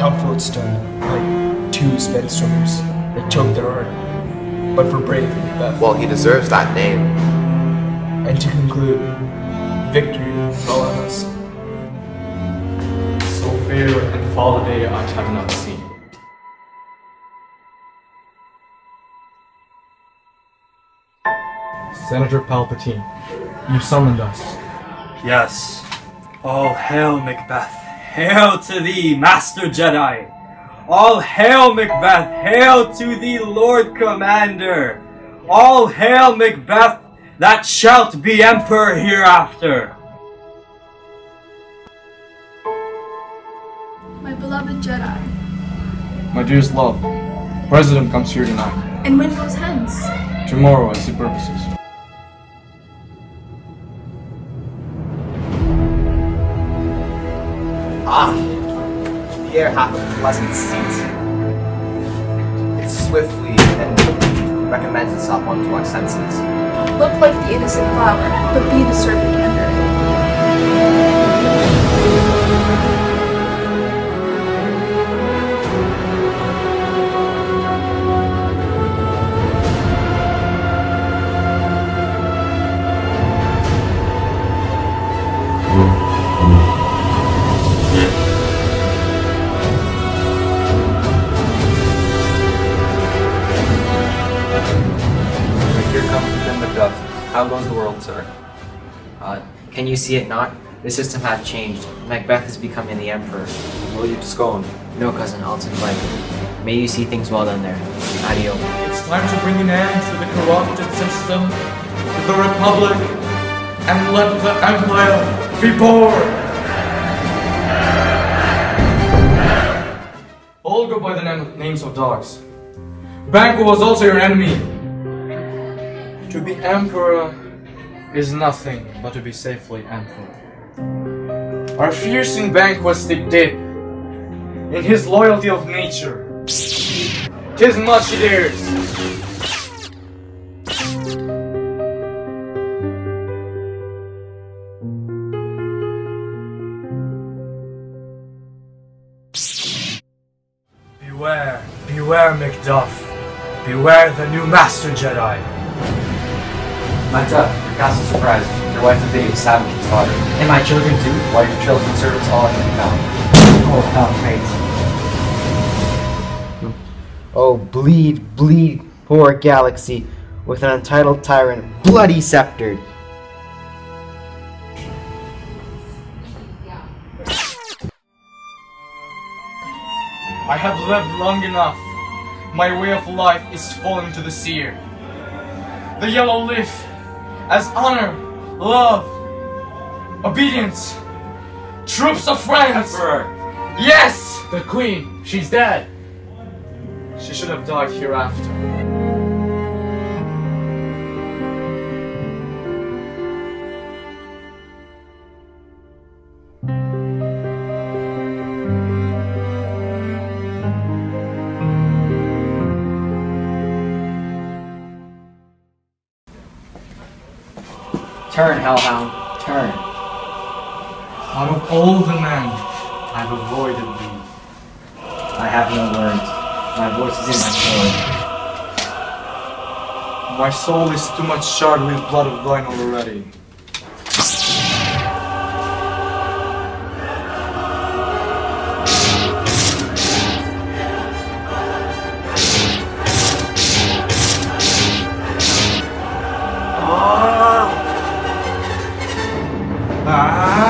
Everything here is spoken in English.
Dumbfoot stone like two sped swimmers that choke their ardor, but for brave Macbeth. Well, he deserves that name. And to conclude, victory fell on us. So fair and foul a day I have not seen. Senator Palpatine, you summoned us. Yes. All hail Macbeth. Hail to thee, Master Jedi. All hail Macbeth. Hail to thee, Lord Commander. All hail Macbeth, that shalt be Emperor hereafter. My beloved Jedi. My dearest love, President comes here tonight. And when goes hence? Tomorrow as he purposes. Ah, the air hath a pleasant seat. It swiftly and recommends itself unto our senses. Look like the innocent flower, but be the serpent Here comes Lieutenant Macduff. How goes the world, sir? Uh, can you see it not? The system hath changed. Macbeth is becoming the emperor. Will you to? No, cousin, I'll invite. May you see things well done there. Adio. It's time to bring an end to the corrupted system, to the Republic, and let the Empire be born! All go by the name, names of dogs. Banquo was also your enemy. To be emperor is nothing but to be safely emperor. Our fearsome Banquo take deep in his loyalty of nature. Tis much it is. Beware, beware Macduff. Beware the new Master Jedi. Macduff, your castle surprised. Your wife and baby savage and slaughtered. And my children too? Wife, children, servants, all have been found. Oh, hell, great. Oh, bleed, bleed, poor galaxy, with an untitled tyrant, bloody sceptered. I have lived long enough. My way of life is falling to the seer. The yellow leaf as honor, love, obedience, troops of friends. Emperor. Yes! The queen, she's dead. She should have died hereafter. Turn, Hellhound, turn. Out of all the men, I've avoided thee. I have no words. My voice is in my sword. My soul is too much charred with blood of thine already. Ah!